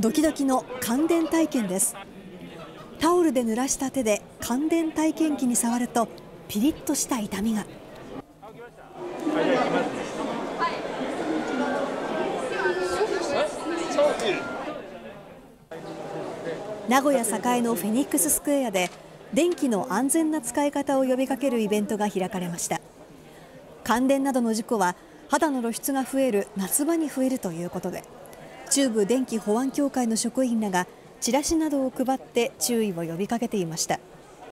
ドキドキの感電体験です。タオルで濡らした手で感電体験機に触るとピリッとした痛みが。名古屋栄のフェニックススクエアで電気の安全な使い方を呼びかけるイベントが開かれました。感電などの事故は肌の露出が増える夏場に増えるということで中部電気保安協会の職員らがチラシなどを配って注意を呼びかけていました。